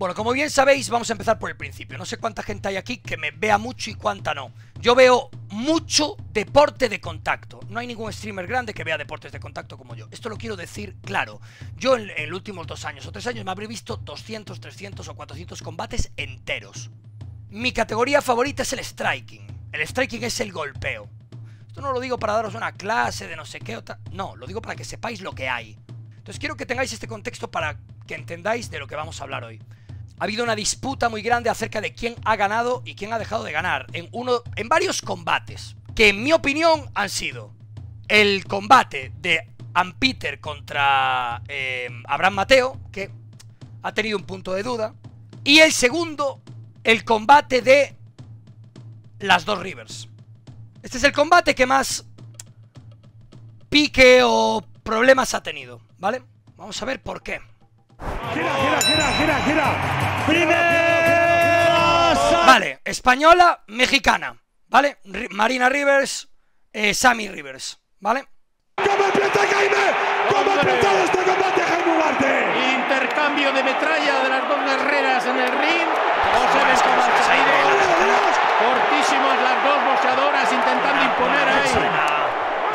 Bueno, como bien sabéis, vamos a empezar por el principio. No sé cuánta gente hay aquí que me vea mucho y cuánta no. Yo veo mucho deporte de contacto. No hay ningún streamer grande que vea deportes de contacto como yo. Esto lo quiero decir claro. Yo en, los últimos dos años o tres años me habré visto 200, 300 o 400 combates enteros. Mi categoría favorita es el striking. El striking es el golpeo. Esto no lo digo para daros una clase de no sé qué otra. No, lo digo para que sepáis lo que hay. Entonces quiero que tengáis este contexto para que entendáis de lo que vamos a hablar hoy ha habido una disputa muy grande acerca de quién ha ganado y quién ha dejado de ganar en, uno, en varios combates, que en mi opinión han sido el combate de Peter contra eh, Abraham Mateo, que ha tenido un punto de duda, y el segundo, el combate de las dos Rivers. Este es el combate que más pique o problemas ha tenido, ¿vale? Vamos a ver por qué. Gira, gira, gira, gira, gira. Vale, española, mexicana, ¿vale? Marina Rivers, eh, Sammy Rivers, ¿vale? ¿Cómo empieza Jaime? ¿Cómo empieza este combate, Jaime Ugarte? Intercambio de metralla de las dos guerreras en el ring. Dos eventos Cortísimas las dos boxeadoras intentando imponer ahí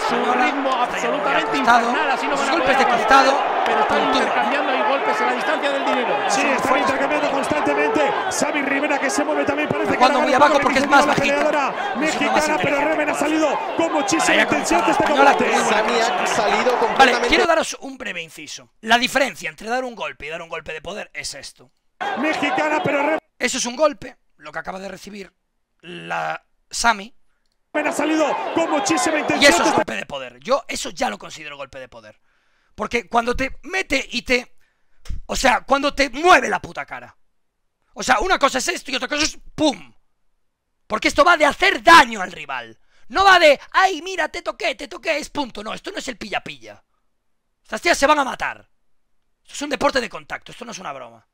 su ritmo absolutamente infernal, así no van a golpes de costado, pero están intercambiando ahí golpes a la distancia del dinero. Sí, están intercambiando constantemente. Sammy Rivera que se mueve también parece que cuando muy abajo porque es más bajita. Mexicana, pero Reven ha salido con muchísima intención de este combate. Sammy ha salido completamente. Vale, quiero daros un breve inciso. La diferencia entre dar un golpe y dar un golpe de poder es esto. Mexicana, pero Reven. Eso es un golpe, lo que acaba de recibir la Sammy ha salido con muchísima intención. Y eso es golpe de poder. Yo eso ya lo considero golpe de poder. Porque cuando te mete y te... O sea, cuando te mueve la puta cara. O sea, una cosa es esto y otra cosa es ¡pum! Porque esto va de hacer daño al rival. No va de, ay, mira, te toqué, te toqué, es punto. No, esto no es el pilla-pilla. Estas tías se van a matar. Esto es un deporte de contacto, esto no es una broma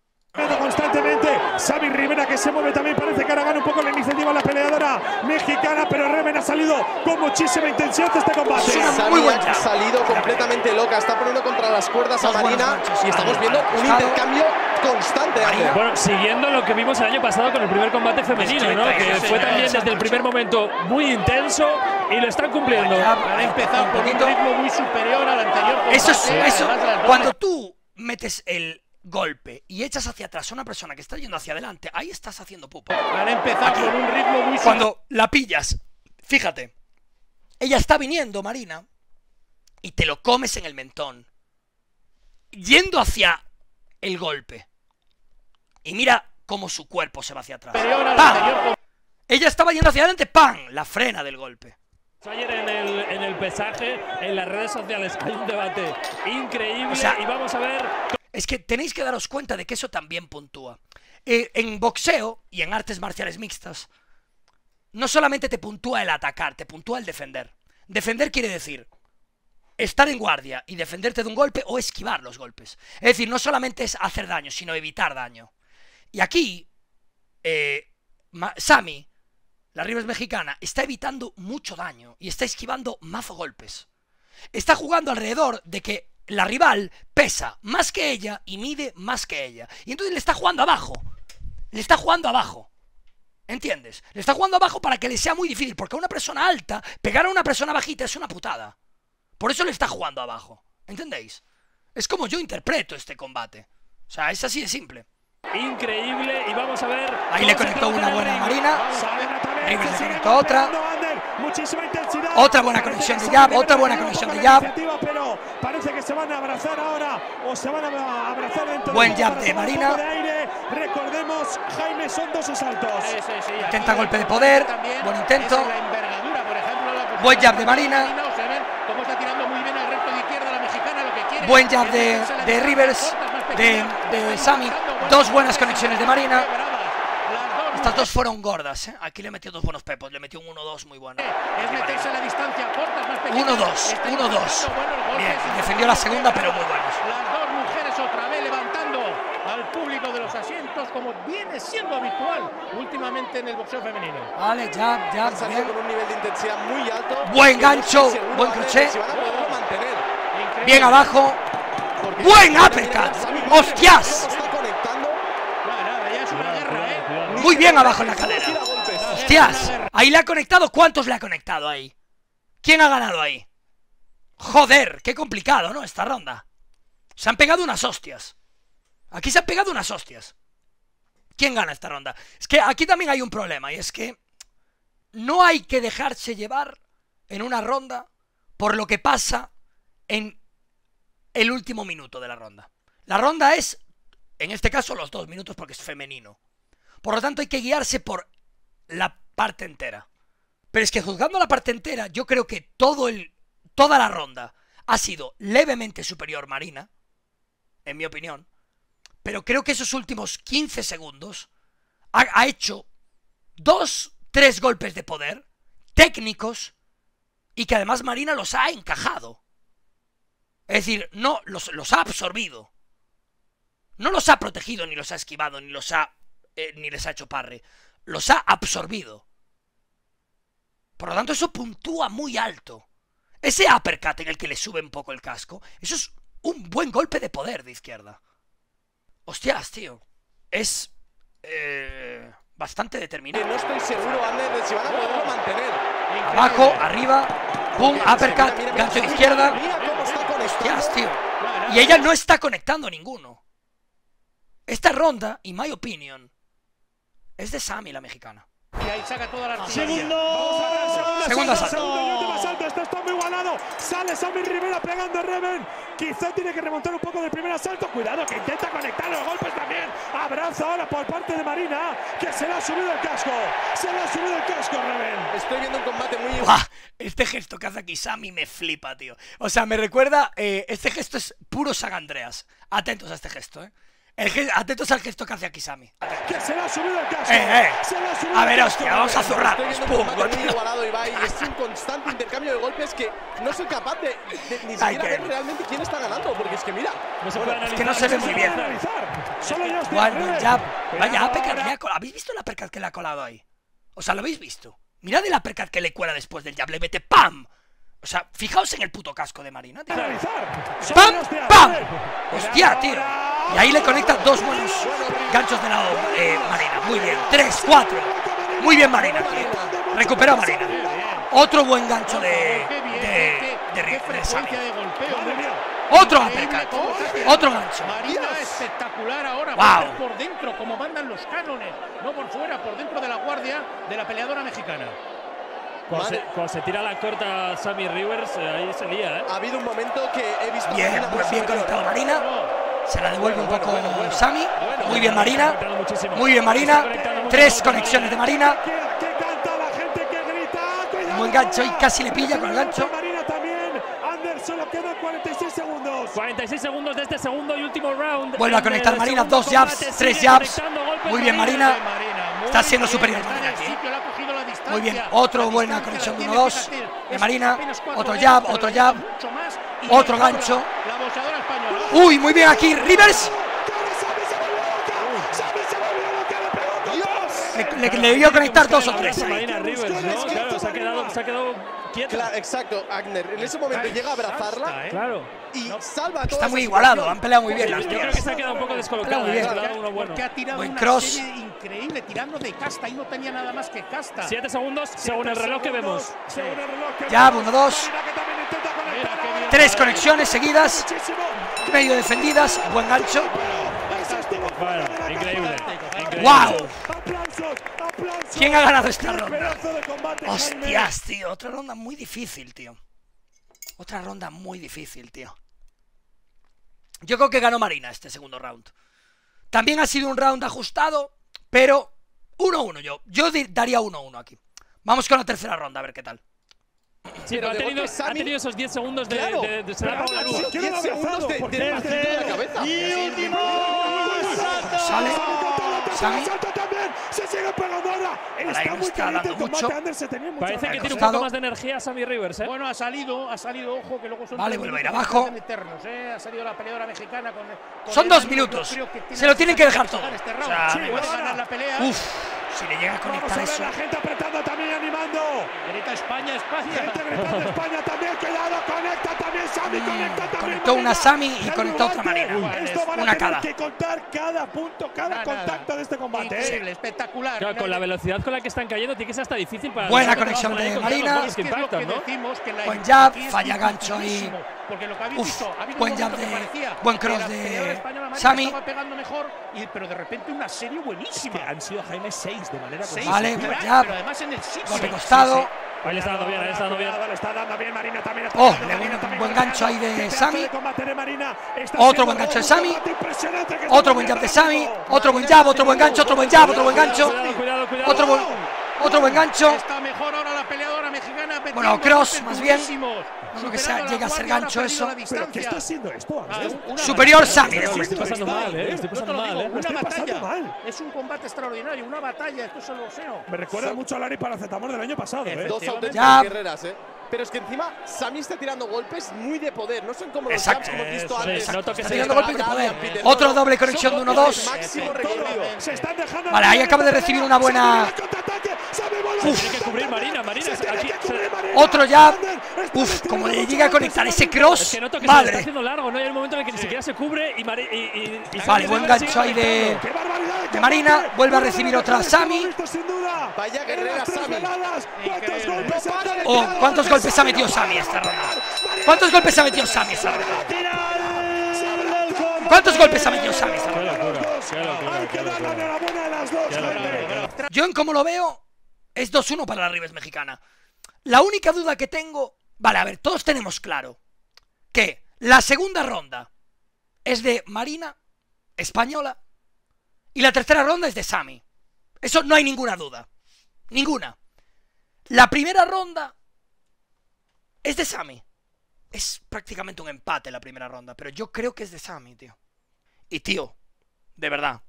constantemente. Xavi Rivera que se mueve también. Parece que ahora gana un poco la iniciativa la peleadora mexicana. Pero Reven ha salido con muchísima intención de este combate. Sí, ha salido completamente loca. Está poniendo contra las cuerdas a Marina. Y estamos viendo un intercambio constante. Bueno, siguiendo lo que vimos el año pasado con el primer combate femenino, ¿no? Que fue también desde el primer momento muy intenso y lo están cumpliendo. Han empezado con un ritmo muy superior al anterior. Eso es, eso. Cuando tú metes el golpe y echas hacia atrás a una persona que está yendo hacia adelante, ahí estás haciendo pupo. Han empezado con un ritmo muy Cuando la pillas, fíjate, ella está viniendo, Marina, y te lo comes en el mentón, yendo hacia el golpe. Y mira cómo su cuerpo se va hacia atrás. Ella estaba yendo hacia adelante, ¡pam! La frena del golpe. Ayer en el, en el pesaje, en las redes sociales, hay un debate increíble y vamos a ver es que tenéis que daros cuenta de que eso también puntúa. Eh, en boxeo y en artes marciales mixtas, no solamente te puntúa el atacar, te puntúa el defender. Defender quiere decir estar en guardia y defenderte de un golpe o esquivar los golpes. Es decir, no solamente es hacer daño, sino evitar daño. Y aquí, eh, Sami, la Rivas mexicana, está evitando mucho daño y está esquivando mazo golpes. Está jugando alrededor de que la rival pesa más que ella y mide más que ella. Y entonces le está jugando abajo. Le está jugando abajo. ¿Entiendes? Le está jugando abajo para que le sea muy difícil. Porque a una persona alta, pegar a una persona bajita es una putada. Por eso le está jugando abajo. ¿Entendéis? Es como yo interpreto este combate. O sea, es así de simple. Increíble. Y vamos a ver. Ahí le conectó una buena Marina. Ahí le conectó otra. Otra buena conexión de jab, otra buena conexión de jab. Pero parece que se van a abrazar ahora o se van a abrazar dentro Buen jab de Marina. Recordemos, Jaime son dos asaltos. Intenta golpe de poder, buen intento. Buen jab de Marina. Buen jab de, de Rivers, de, de Sami. Dos buenas conexiones de Marina. Estas dos fueron gordas, ¿eh? Aquí le metió dos buenos pepos, le metió un 1-2 muy bueno. Es meterse a la distancia, 1-2, 1-2. Bien, defendió la segunda, pero muy buenos. Las dos mujeres otra vez levantando al público de los asientos, como viene siendo habitual últimamente en el boxeo femenino. Vale, ya, ya. Bien. con un nivel de intensidad muy alto. Buen gancho, buen crochet. Bien abajo. Buen uppercut. ¡Hostias! Muy bien abajo en la cadera. Hostias. Ahí le ha conectado. ¿Cuántos le ha conectado ahí? ¿Quién ha ganado ahí? Joder, qué complicado, ¿no? Esta ronda. Se han pegado unas hostias. Aquí se han pegado unas hostias. ¿Quién gana esta ronda? Es que aquí también hay un problema y es que no hay que dejarse llevar en una ronda por lo que pasa en el último minuto de la ronda. La ronda es, en este caso, los dos minutos porque es femenino. Por lo tanto, hay que guiarse por la parte entera. Pero es que juzgando la parte entera, yo creo que todo el, toda la ronda ha sido levemente superior Marina, en mi opinión. Pero creo que esos últimos 15 segundos ha, hecho dos, tres golpes de poder técnicos y que además Marina los ha encajado. Es decir, no los, los ha absorbido. No los ha protegido, ni los ha esquivado, ni los ha. Eh, ni les ha hecho parre. Los ha absorbido. Por lo tanto, eso puntúa muy alto. Ese uppercut en el que le sube un poco el casco, eso es un buen golpe de poder de izquierda. Hostias, tío. Es. eh, bastante determinado. No estoy seguro, Ander, de si van a poderlo mantener. Abajo, arriba, pum, uppercut, Mira, mira, gancho de izquierda. Cómo está. Hostias, tío. Y ella no está conectando ninguno. Esta ronda, in my opinion, es de Sami, la mexicana. Y ahí saca toda la artillería. Segundo. Segundo asalto. Segundo más alto. Esto está muy igualado. Sale Sammy Rivera pegando a Reven. Quizá tiene que remontar un poco del primer asalto. Cuidado que intenta conectar los golpes también. Abrazo ahora por parte de Marina. Que se le ha subido el casco. Se le ha subido el casco, Reven. Estoy viendo un combate muy. ¡Buah! Este gesto que hace aquí Sami me flipa, tío. O sea, me recuerda. eh, este gesto es puro San Andreas. Atentos a este gesto, eh. El atentos al gesto que hace aquí Sami. Que se le ha subido el casco. Eh, eh. Se le ha subido A ver, hostia, vamos a zurrar. Pum, igualado, Ibai, es un constante intercambio de golpes que no soy capaz de, de ni siquiera ver realmente quién está ganando, porque es que mira, No se puede analizar. que no se ve muy bien. Solo buen Reven. jab. Vaya, ¿Habéis visto el uppercut que le ha colado ahí? O sea, ¿lo habéis visto? Mirad el uppercut que le cuela después del jab. Le mete ¡pam! O sea, fijaos en el puto casco de Marina, tío. ¡Pam! ¡Pam! ¡Hostia, tío! Y ahí le conecta dos buenos ganchos de la eh, Marina. Muy bien. Tres, cuatro. Muy bien, Marina. Recupera Marina. Otro buen gancho de. De. de, de de. Otro uppercut. Otro gancho. Marina espectacular ahora, golpes por dentro, como mandan los cánones, no por fuera, por dentro de la guardia de la peleadora mexicana. Cuando se, cuando se tira la corta Sammy Rivers, eh, ahí se lía, ¿eh? ha habido un momento que he visto. Bien, muy bien conectado. Marina. Se la devuelve un poco bueno, bueno. Sami. Muy bien, Marina. Muy bien, Marina. Tres con conexiones de Marina. Buen gancho y casi le pilla con el gancho. Solo quedan 46 segundos. 46 segundos de este segundo y último round. Vuelve a conectar Marina, dos jabs, tres jabs. Muy bien, Marina. Está siendo superior Marina aquí. Muy bien, otro buena conexión de tiene, 1-2 fíjate, de Marina. Otro jab, otro jab. Otro gancho. Uy, muy bien aquí, Rivers. Le, le, le debió conectar dos o tres. A Rivers, ¿no? Claro, se ha quedado, se ha quedado quieta. Claro, exacto, Agner. En ese momento llega a abrazarla Claro. y salva Está toda muy igualado, han peleado muy bien Yo las creo que tías. se ha quedado un poco descolocada. Muy bien. ¿eh? Ha uno bueno. Porque ha tirado Buen una cross. serie increíble, tirando de casta y no tenía nada más que casta. Siete segundos según el reloj que vemos. Según el reloj que Ya, uno, dos. Mira. Tres conexiones seguidas, Muchísimo. Medio defendidas, buen gancho. Bueno, increíble. increíble. ¡Wow! ¿Quién ha ganado esta ronda? Hostias, tío, otra ronda muy difícil, tío. Otra ronda muy difícil, tío. Yo creo que ganó Marina este segundo round. También ha sido un round ajustado, pero 1-1 yo. Yo daría 1-1 aquí. Vamos con la tercera ronda, a ver qué tal. Sí, Pero pero ha tenido, ha esos 10 segundos de, Claro. de, se la Ander, luz. si quiere 10 segundos abrazado, de, porque de hace- partido de la cabeza. Y último. Sale. Sami. También. Se sigue pegando ahora. Ahí Está muy está caliente el combate. mucho. Ander se tenía mucho Parece que tiene un poco más de energía Sammy Rivers, ¿eh? Bueno, ha salido, ha salido, ojo, que luego son Vale, vuelve a ir abajo. eternos, ¿eh? Ha salido la peleadora mexicana con. con Son dos minutos. Se lo tienen que dejar todo. Este O sea, Sí, puede ganar la pelea. Uf, si le llega a Vamos conectar a ver eso. la gente apretando también y animando. Grita España, España. Gente gritando España también, cuidado, conecta también Sami, conecta también. conectó una Marina. Sami y conectó otra Ugarte. Marina. Esto van a Una tener cada. que contar cada punto, cada Nada, contacto de este combate. ¿eh? Espectacular. Claro, con la velocidad con la que están cayendo, tiene que ser hasta difícil para. Buena conexión de Marina. golpes que Es que es lo impactan, que ¿no? decimos, que la Buen jab, falla gancho ahí. dificilísimo, Porque lo que habéis Uf, visto, ha habido buen jab de- parecía buen cross de Sami. estaba pegando mejor, y, pero de repente una serie Es buenísima. que han sido Jaime 6 de manera Vale, buen jab. pero además en el sitio. Golpe Sí, costado. Ahí le está dando bien, ahí le está dando bien. Le está dando bien Marina también. está Oh, le Marina buen- gancho ahí de pedazo Sami. Otro buen gancho de un Sami. Otro buen jab de Sami. Otro buen jab, otro buen gancho, otro buen jab, otro buen gancho. Otro buen, otro buen gancho. Está mejor ahora la peleadora mexicana. metiendo Bueno, cross, más bien. Creo que sea- llegue a ser gancho eso. ¿Pero qué está haciendo esto, Ah, Superior batalla. Sami. Estoy pasando mal, eh. Estoy Yo pasando mal, eh. Una estoy pasando batalla. mal. Es un combate extraordinario, una batalla. Esto es el boxeo. Me recuerda mucho a Larry Paracetamol del año pasado, ¿eh? Dos auténticas Ya. guerreras, ¿eh? Pero es que encima Sami está tirando golpes muy de poder. No son como los Exacto. jabs que hemos visto antes. de está tirando golpes de poder. Peter. Otro doble conexión de golpes 1-2. Máximo recorrido. Se están dejando Vale, ahí acaba de recibir una buena- Se tiene que cubrir Marina, Marina. Se tiene aquí- que cubrir se- Marina. Otro. Está Uf, como le llega a conectar ese cross. Es que noto que se le está Madre. haciendo largo, ¿no? Hay un momento en el que ni siquiera se cubre y. Mari- y, y, y Vale, buen gancho ahí de- qué Marina, vuelve a de recibir otra Sami. Vaya guerrera Sami. ¿Cuántos golpes Golpes ha metido Sami esta ronda? ¿Cuántos golpes ha metido Sami esta ronda? ¿Cuántos golpes ha metido Sami esta ronda? Yo en cómo lo veo es 2-1 para la Ribes mexicana. La única duda que tengo... Vale, a ver, todos tenemos claro que la segunda ronda es de Marina, española, y la tercera ronda es de Sami. Eso no hay ninguna duda. Ninguna. La primera ronda es de Sami. Es prácticamente un empate la primera ronda, pero yo creo que es de Sami, tío. Y tío, de verdad,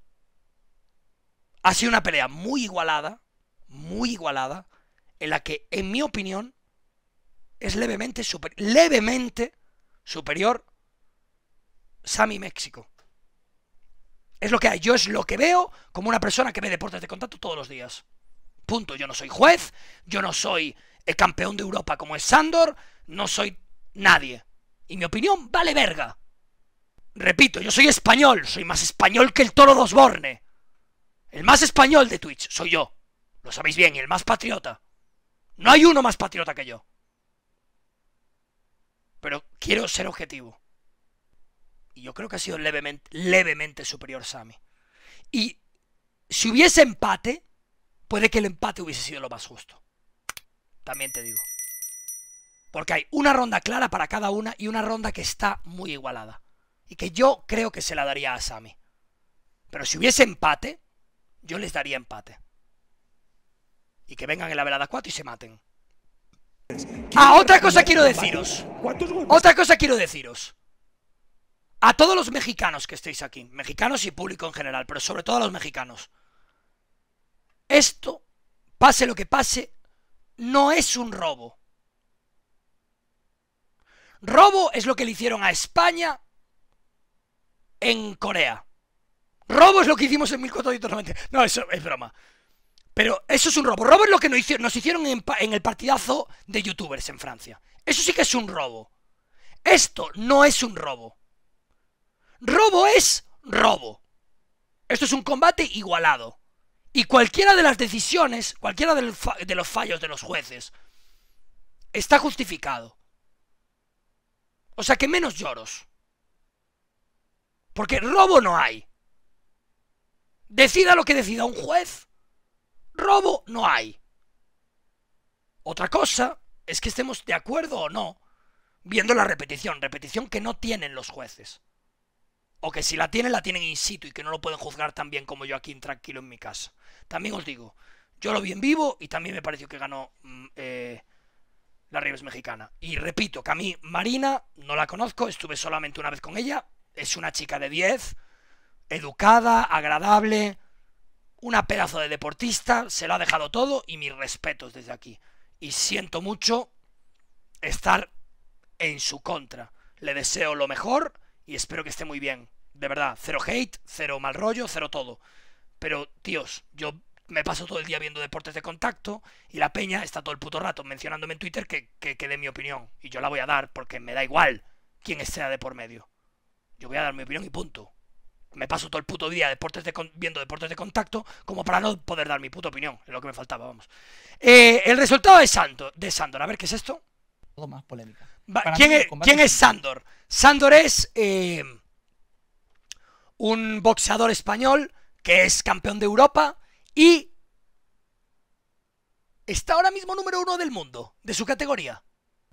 ha sido una pelea muy igualada, muy igualada, en la que, en mi opinión, es levemente, super- levemente superior Sami México. Es lo que hay, yo es lo que veo como una persona que ve deportes de contacto todos los días. Punto, yo no soy juez, yo no soy el campeón de Europa como es Sandor, no soy nadie. Y mi opinión vale verga. Repito, yo soy español, soy más español que el toro de Osborne. El más español de Twitch soy yo. Lo sabéis bien, y el más patriota. No hay uno más patriota que yo. Pero quiero ser objetivo. Y yo creo que ha sido levemente, levemente superior Sami. Y si hubiese empate, puede que el empate hubiese sido lo más justo. También te digo. Porque hay una ronda clara para cada una y una ronda que está muy igualada. Y que yo creo que se la daría a Sami. Pero si hubiese empate, yo les daría empate. Y que vengan en la velada 4 y se maten. Ah, otra cosa quiero deciros. Otra cosa quiero deciros. A todos los mexicanos que estéis aquí, mexicanos y público en general, pero sobre todo a los mexicanos. Esto, pase lo que pase, no es un robo. Robo es lo que le hicieron a España en Corea. Robo es lo que hicimos en 1490. No, eso es broma. Pero eso es un robo. Robo es lo que nos hicieron, hicieron en el partidazo de youtubers en Francia. Eso sí que es un robo. Esto no es un robo. Robo es robo. Esto es un combate igualado. Y cualquiera de las decisiones, cualquiera de los fallos de los jueces, está justificado. O sea que menos lloros. Porque robo no hay. Decida lo que decida un juez. Robo no hay. Otra cosa es que estemos de acuerdo o no viendo la repetición, repetición que no tienen los jueces. O que si la tienen, la tienen in situ y que no lo pueden juzgar tan bien como yo aquí tranquilo en mi casa. También os digo, yo lo vi en vivo y también me pareció que ganó mm, eh, la Rives mexicana. Y repito, que a mí Marina no la conozco, estuve solamente una vez con ella, es una chica de 10, educada, agradable, una pedazo de deportista, se lo ha dejado todo y mis respetos desde aquí. Y siento mucho estar en su contra. Le deseo lo mejor y espero que esté muy bien. De verdad, cero hate, cero mal rollo, cero todo. Pero, tíos, yo me paso todo el día viendo deportes de contacto y la peña está todo el puto rato mencionándome en Twitter que, que, dé mi opinión. Y yo la voy a dar porque me da igual quién sea de por medio. Yo voy a dar mi opinión y punto. Me paso todo el puto día deportes de viendo deportes de contacto como para no poder dar mi puta opinión. Es lo que me faltaba, vamos. Eh, el resultado de Sandor, de Sandor. A ver, ¿qué es esto? Algo más polémica. ¿Quién, es, ¿Quién es Sandor? Sandor es eh, un boxeador español que es campeón de Europa y está ahora mismo número uno del mundo, de su categoría.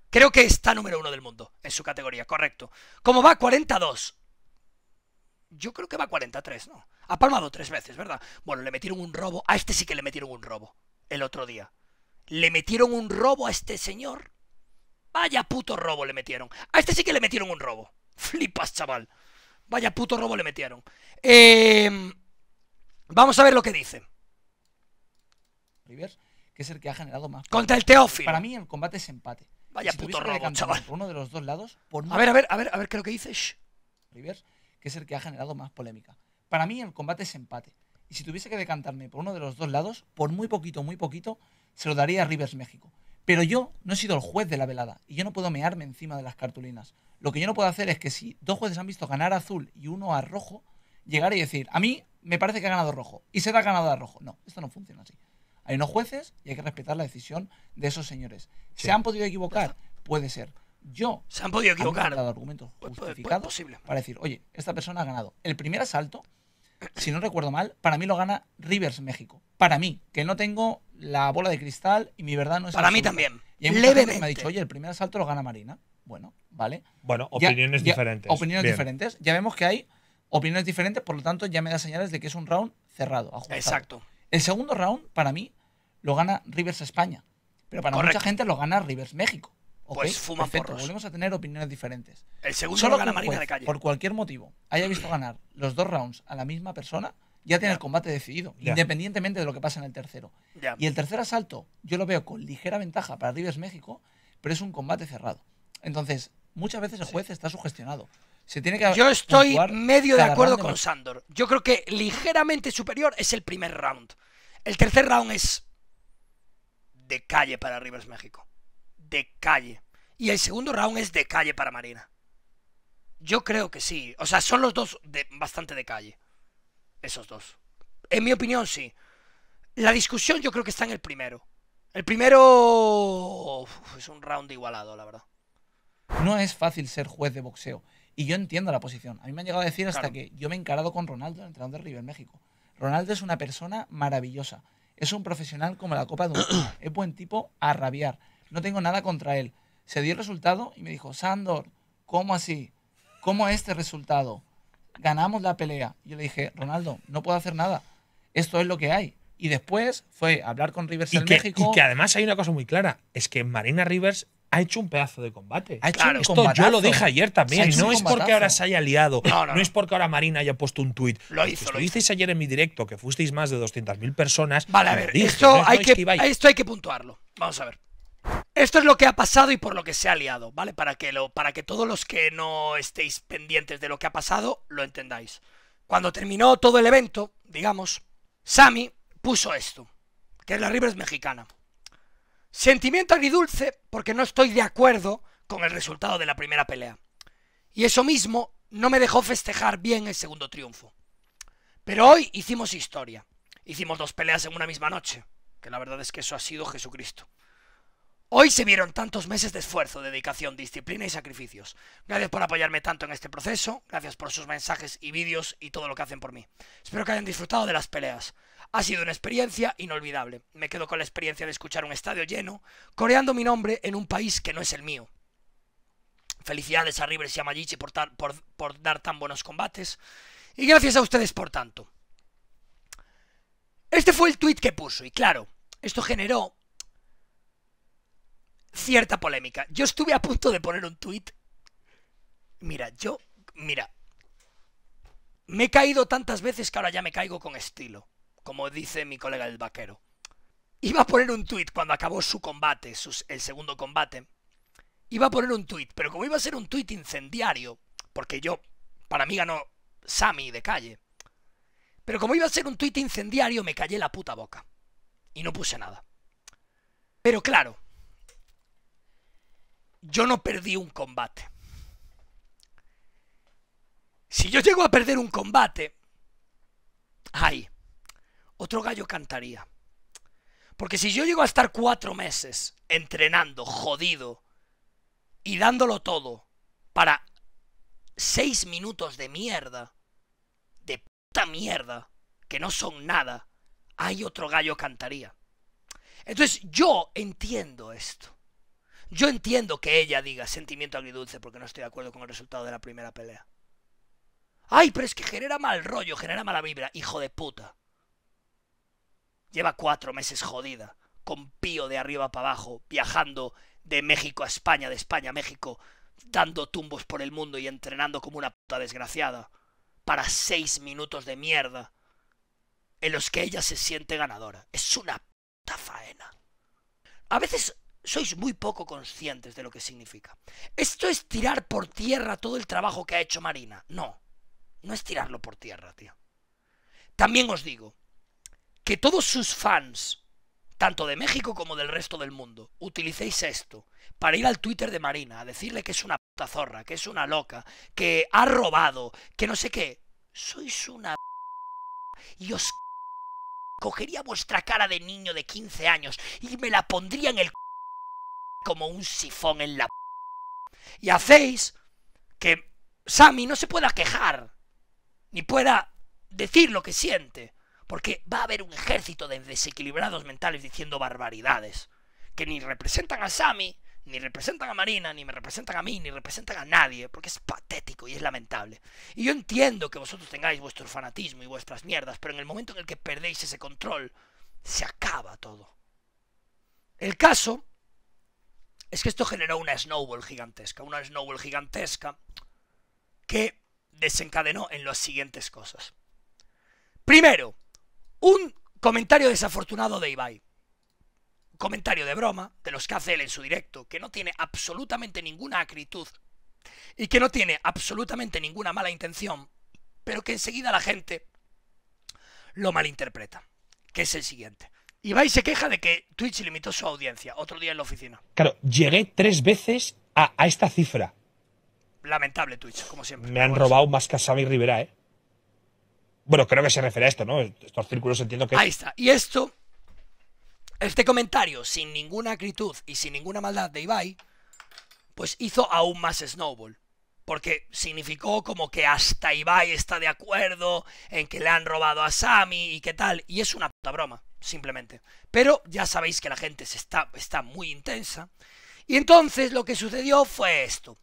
Creo que está número uno del mundo en su categoría, correcto. Como va 42. Yo creo que va 43, ¿no? Ha palmado tres veces, ¿verdad? Bueno, le metieron un robo. A este sí que le metieron un robo. El otro día. Le metieron un robo a este señor. Vaya puto robo le metieron. A este sí que le metieron un robo. Flipas, chaval. Vaya puto robo le metieron. Eh, vamos a ver lo que dice. Rivers, que es el que ha generado más. Contra el Teófilo. Para mí el combate es empate. Vaya puto robo, chaval. Por uno de los dos lados. Por a ver, a ver, a ver, a ver qué es lo que dices. Rivers, que es el que ha generado más polémica. Para mí el combate es empate. Y si tuviese que decantarme por uno de los dos lados, por muy poquito, muy poquito, se lo daría a Rivers México. Pero yo no he sido el juez de la velada y yo no puedo mearme encima de las cartulinas. Lo que yo no puedo hacer es que si dos jueces han visto ganar a azul y uno a rojo, llegar y decir, a mí me parece que ha ganado rojo y se da ganado a rojo. No, esto no funciona así. Hay unos jueces y hay que respetar la decisión de esos señores. ¿Se han podido equivocar? Puede ser. Yo se han podido equivocar. He dado argumentos justificados para decir, oye, esta persona ha ganado. El primer asalto, si no recuerdo mal, para mí lo gana Rivers México. Para mí, que no tengo la bola de cristal y mi verdad no es. Para mí también. Y hay Levemente. me ha dicho, oye, el primer asalto lo gana Marina. Bueno, vale. Bueno, opiniones diferentes. opiniones diferentes. Ya vemos que hay opiniones diferentes, por lo tanto, ya me da señales de que es un round cerrado. Exacto. El segundo round, para mí, lo gana Rivers España. Pero para mucha gente lo gana Rivers México. Pues fuma Perfecto, volvemos a tener opiniones diferentes. El segundo Solo lo gana Marina de calle. Por cualquier motivo haya visto ganar los dos rounds a la misma persona, ya tiene el combate decidido, independientemente de lo que pasa en el tercero. Y el tercer asalto, yo lo veo con ligera ventaja para Rivers México, pero es un combate cerrado. Entonces, muchas veces el juez está sugestionado. Se tiene que yo estoy medio de acuerdo con Sandor. Yo creo que ligeramente superior es el primer round. El tercer round es de calle para Rivers México. De calle. Y el segundo round es de calle para Marina. Yo creo que sí. O sea, son los dos de, bastante de calle. Esos dos. En mi opinión, sí. La discusión yo creo que está en el primero. El primero es un round igualado, la verdad. No es fácil ser juez de boxeo. Y yo entiendo la posición. A mí me han llegado a decir hasta que yo me he encarado con Ronaldo, el entrenador de River México. Ronaldo es una persona maravillosa. Es un profesional como la copa de un Es buen tipo a rabiar. No tengo nada contra él. Se dio el resultado y me dijo, Sandor, ¿cómo así? ¿Cómo este resultado? Ganamos la pelea. Y yo le dije, Ronaldo, no puedo hacer nada. Esto es lo que hay. Y después fue hablar con Rivers en México. Y que además hay una cosa muy clara, es que Marina Rivers ha hecho un pedazo de combate. Ha hecho Esto yo lo dije ayer también. No es porque ahora se haya liado. No, es porque ahora Marina haya puesto un tuit. Lo hizo. Lo disteis ayer en mi directo, que fuisteis más de 200.000 personas. Vale, a ver, esto, hay que, esto hay que puntuarlo. Vamos a ver. Esto es lo que ha pasado y por lo que se ha liado, ¿vale? Para que, lo, para que todos los que no estéis pendientes de lo que ha pasado lo entendáis. Cuando terminó todo el evento, digamos, Sammy puso esto, que es la Rivers mexicana. Sentimiento agridulce porque no estoy de acuerdo con el resultado de la primera pelea. Y eso mismo no me dejó festejar bien el segundo triunfo. Pero hoy hicimos historia. Hicimos dos peleas en una misma noche, que la verdad es que eso ha sido Jesucristo. Hoy se vieron tantos meses de esfuerzo, dedicación, disciplina y sacrificios. Gracias por apoyarme tanto en este proceso, gracias por sus mensajes y vídeos y todo lo que hacen por mí. Espero que hayan disfrutado de las peleas. Ha sido una experiencia inolvidable. Me quedo con la experiencia de escuchar un estadio lleno, coreando mi nombre en un país que no es el mío. Felicidades a Rivers y a Magici por, por dar tan buenos combates. Y gracias a ustedes por tanto. Este fue el tweet que puso, y claro, esto generó cierta polémica. Yo estuve a punto de poner un tweet. Mira, yo, mira, me he caído tantas veces que ahora ya me caigo con estilo como dice mi colega el vaquero. Iba a poner un tuit cuando acabó su combate, el segundo combate. Iba a poner un tuit, pero como iba a ser un tuit incendiario, porque yo, para mí ganó Sammy de calle. Pero como iba a ser un tuit incendiario, me callé la puta boca. Y no puse nada. Pero claro, yo no perdí un combate. Si yo llego a perder un combate, ay, otro gallo cantaría. Porque si yo llego a estar cuatro meses entrenando, jodido, y dándolo todo para seis minutos de mierda, de puta mierda, que no son nada, hay otro gallo cantaría. Entonces yo entiendo esto. Yo entiendo que ella diga sentimiento agridulce porque no estoy de acuerdo con el resultado de la primera pelea. Ay, pero es que genera mal rollo, genera mala vibra, hijo de puta. Lleva cuatro meses jodida, con pío de arriba para abajo, viajando de México a España, de España a México, dando tumbos por el mundo y entrenando como una puta desgraciada, para seis minutos de mierda, en los que ella se siente ganadora. Es una puta faena. A veces sois muy poco conscientes de lo que significa. ¿Esto es tirar por tierra todo el trabajo que ha hecho Marina? No, no es tirarlo por tierra, tío. También os digo que todos sus fans, tanto de México como del resto del mundo, utilicéis esto para ir al Twitter de Marina a decirle que es una puta zorra, que es una loca, que ha robado, que no sé qué. Sois una y os cogería vuestra cara de niño de 15 años y me la pondría en el como un sifón en la y hacéis que Sammy no se pueda quejar ni pueda decir lo que siente porque va a haber un ejército de desequilibrados mentales diciendo barbaridades que ni representan a Sammy ni representan a Marina, ni me representan a mí, ni representan a nadie, porque es patético y es lamentable. Y yo entiendo que vosotros tengáis vuestro fanatismo y vuestras mierdas, pero en el momento en el que perdéis ese control, se acaba todo. El caso es que esto generó una snowball gigantesca, una snowball gigantesca que desencadenó en las siguientes cosas. Primero, un comentario desafortunado de Ibai. Comentario de broma, de los que hace él en su directo, que no tiene absolutamente ninguna acritud y que no tiene absolutamente ninguna mala intención, pero que enseguida la gente lo malinterpreta, que es el siguiente. Ibai se queja de que Twitch limitó su audiencia otro día en la oficina. Claro, llegué tres veces a, esta cifra. Lamentable Twitch, como siempre. Me han robado más que a Sammy Rivera, ¿eh? Bueno, creo que se refiere a esto, ¿no? Estos círculos entiendo que... Ahí está. Y esto, este comentario, sin ninguna acritud y sin ninguna maldad de Ibai, pues hizo aún más Snowball. Porque significó como que hasta Ibai está de acuerdo en que le han robado a Sammy y qué tal. Y es una puta broma simplemente. Pero ya sabéis que la gente está, está muy intensa. Y entonces lo que sucedió fue esto.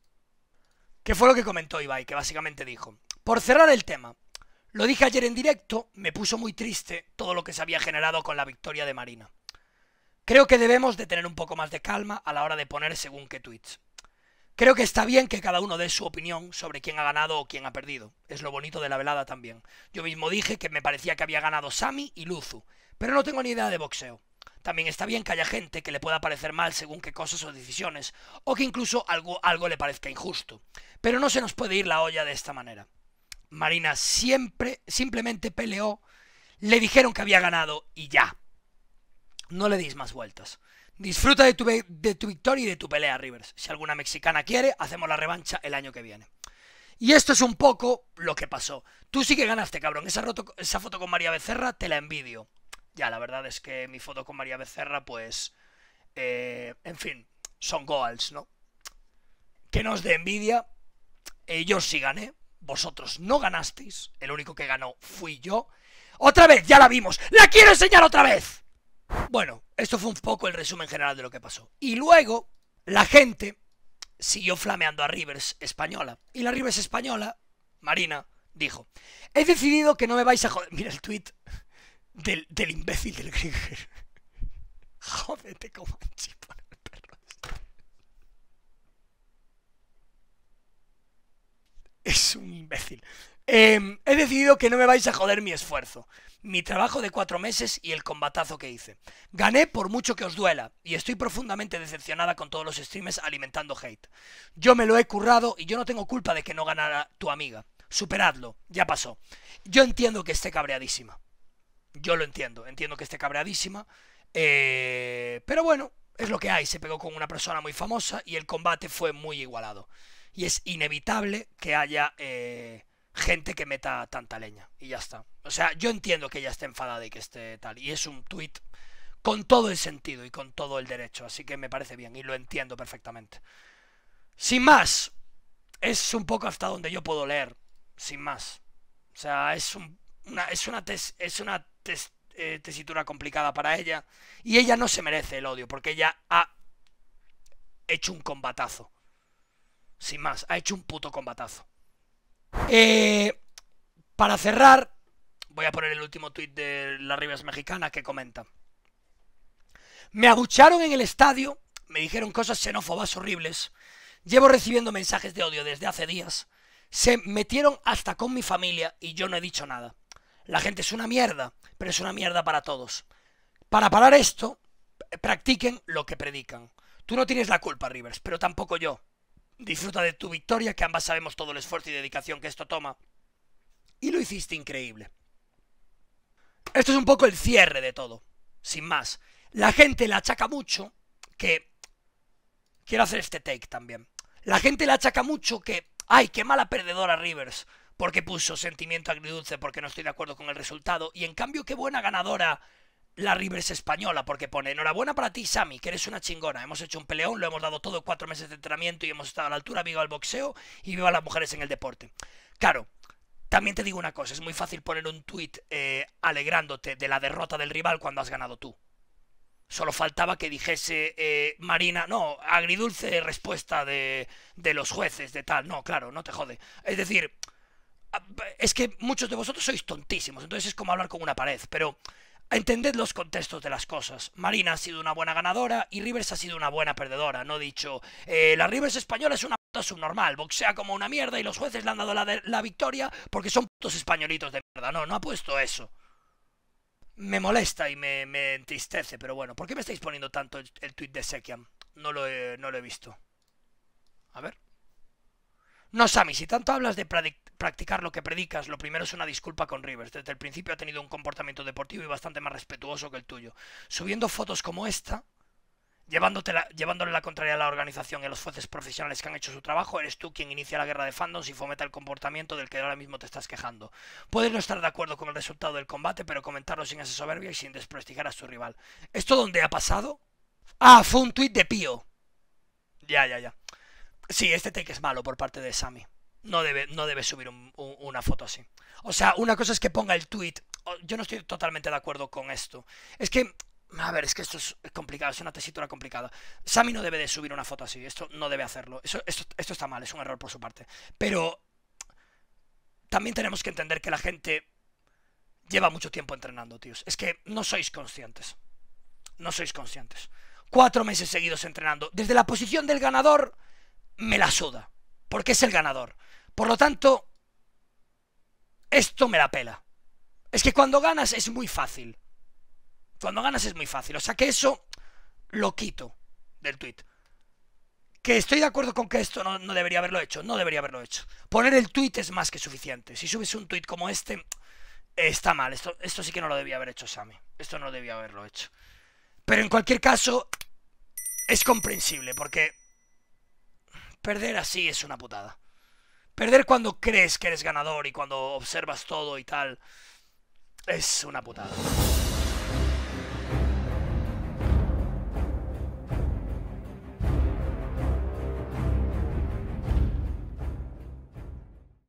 Que fue lo que comentó Ibai, que básicamente dijo. Por cerrar el tema, lo dije ayer en directo, me puso muy triste todo lo que se había generado con la victoria de Marina. Creo que debemos de tener un poco más de calma a la hora de poner según qué tweets. Creo que está bien que cada uno dé su opinión sobre quién ha ganado o quién ha perdido. Es lo bonito de la velada también. Yo mismo dije que me parecía que había ganado Sami y Luzu, pero no tengo ni idea de boxeo. También está bien que haya gente que le pueda parecer mal según qué cosas o decisiones, o que incluso algo, algo le parezca injusto. Pero no se nos puede ir la olla de esta manera. Marina siempre, simplemente peleó, le dijeron que había ganado y ya. No le deis más vueltas. Disfruta de tu, de tu victoria y de tu pelea, Rivers. Si alguna mexicana quiere, hacemos la revancha el año que viene. Y esto es un poco lo que pasó. Tú sí que ganaste, cabrón. Esa, foto con María Becerra te la envidio. Ya, la verdad es que mi foto con María Becerra, pues... Eh, en fin, son goals, ¿no? Que nos de envidia. Eh, yo sí gané. Vosotros no ganasteis. El único que ganó fui yo. ¡Otra vez! ¡Ya la vimos! ¡La quiero enseñar otra vez! Bueno, esto fue un poco el resumen general de lo que pasó. Y luego, la gente siguió flameando a Rivers española. Y la Rivers española, Marina, dijo: He decidido que no me vais a joder. Mira el tweet del, del imbécil del Grigger. Jódete como el Un imbécil. Em, he decidido que no me vais a joder mi esfuerzo, mi trabajo de cuatro meses y el combatazo que hice. Gané por mucho que os duela, y estoy profundamente decepcionada con todos los streamers alimentando hate. Yo me lo he currado y yo no tengo culpa de que no ganara tu amiga. Superadlo, ya pasó. Yo entiendo que esté cabreadísima. Yo lo entiendo, entiendo que esté cabreadísima. Eh, pero bueno, es lo que hay. Se pegó con una persona muy famosa y el combate fue muy igualado. Y es inevitable que haya eh, gente que meta tanta leña. Y ya está. O sea, yo entiendo que ella esté enfadada y que esté tal. Y es un tuit con todo el sentido y con todo el derecho. Así que me parece bien y lo entiendo perfectamente. Sin más, es un poco hasta donde yo puedo leer. Sin más. O sea, es, una, es una, es una eh, tesitura complicada para ella. Y ella no se merece el odio, porque ella ha hecho un combatazo. Sin más, ha hecho un puto combatazo. Eh, para cerrar, voy a poner el último tuit de la Rivas Mexicana que comenta. Me abucharon en el estadio, me dijeron cosas xenófobas horribles. Llevo recibiendo mensajes de odio desde hace días. Se metieron hasta con mi familia y yo no he dicho nada. La gente es una mierda, pero es una mierda para todos. Para parar esto, practiquen lo que predican. Tú no tienes la culpa, Rivers, pero tampoco yo. Disfruta de tu victoria, que ambas sabemos todo el esfuerzo y dedicación que esto toma. Y lo hiciste increíble. Esto es un poco el cierre de todo. Sin más. La gente le achaca mucho que... Quiero hacer este take también. La gente le achaca mucho que... ¡Ay, qué mala perdedora Rivers! porque puso sentimiento agridulce porque no estoy de acuerdo con el resultado. Y en cambio, qué buena ganadora la Rivers española, porque pone enhorabuena para ti, Sammy, que eres una chingona. Hemos hecho un peleón, lo hemos dado todo cuatro meses de entrenamiento y hemos estado a la altura, viva el boxeo y viva las mujeres en el deporte. Claro, también te digo una cosa, es muy fácil poner un tuit eh, alegrándote de la derrota del rival cuando has ganado tú. Solo faltaba que dijese eh, Marina, no, agridulce respuesta de, de los jueces, de tal. No, claro, no te jode. Es decir, es que muchos de vosotros sois tontísimos, entonces es como hablar con una pared, pero entended los contextos de las cosas. Marina ha sido una buena ganadora y Rivers ha sido una buena perdedora. No he dicho, eh, la Rivers española es una puta subnormal, boxea como una mierda y los jueces le han dado la, la victoria porque son putos españolitos de mierda. No, no ha puesto eso. Me molesta y me, me entristece, pero bueno, ¿por qué me estáis poniendo tanto el, el tweet de Sekiam? No lo no lo he visto. A ver. No, Sammy, si tanto hablas de practicar lo que predicas, lo primero es una disculpa con Rivers. Desde el principio ha tenido un comportamiento deportivo y bastante más respetuoso que el tuyo. Subiendo fotos como esta, llevándole la contraria a la organización y a los jueces profesionales que han hecho su trabajo, eres tú quien inicia la guerra de fandoms y fomenta el comportamiento del que ahora mismo te estás quejando. Puedes no estar de acuerdo con el resultado del combate, pero comentarlo sin esa soberbia y sin desprestigiar a su rival. ¿Esto dónde ha pasado? Ah, fue un tuit de Pío. Ya, ya, ya. Sí, este take es malo por parte de Sammy. No debe, no debe subir una foto así. O sea, una cosa es que ponga el tweet. Yo no estoy totalmente de acuerdo con esto. Es que, a ver, es que esto es complicado, es una tesitura complicada. Sammy no debe de subir una foto así. Esto no debe hacerlo. esto, esto está mal, es un error por su parte. Pero también tenemos que entender que la gente lleva mucho tiempo entrenando, tíos. Es que no sois conscientes. No sois conscientes. Cuatro meses seguidos entrenando. Desde la posición del ganador me la suda, porque es el ganador. Por lo tanto, esto me la pela. Es que cuando ganas es muy fácil. Cuando ganas es muy fácil. O sea que eso lo quito del tweet. Que estoy de acuerdo con que esto no, debería haberlo hecho. No debería haberlo hecho. Poner el tweet es más que suficiente. Si subes un tweet como este, está mal. Esto, esto sí que no lo debía haber hecho Sammy. Esto no debía haberlo hecho. Pero en cualquier caso, es comprensible porque Perder así es una putada. Perder cuando crees que eres ganador y cuando observas todo y tal es una putada.